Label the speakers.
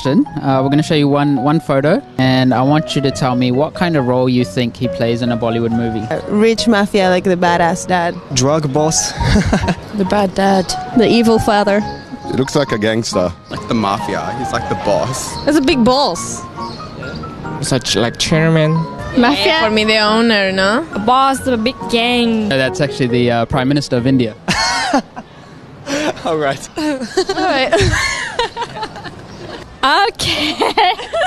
Speaker 1: question. Uh, we're going to show you one one photo, and I want you to tell me what kind of role you think he plays in a Bollywood movie.
Speaker 2: Rich mafia, like the badass dad.
Speaker 3: Drug boss.
Speaker 4: The bad dad.
Speaker 2: The evil father.
Speaker 5: He looks like a gangster.
Speaker 6: Like the mafia. He's like the boss.
Speaker 2: That's a big boss.
Speaker 3: Such like chairman.
Speaker 2: Mafia?
Speaker 4: For me, the owner, no?
Speaker 7: A boss of a big gang.
Speaker 1: Uh, That's actually the uh, Prime Minister of India. Alright.
Speaker 3: All right.
Speaker 7: Okay.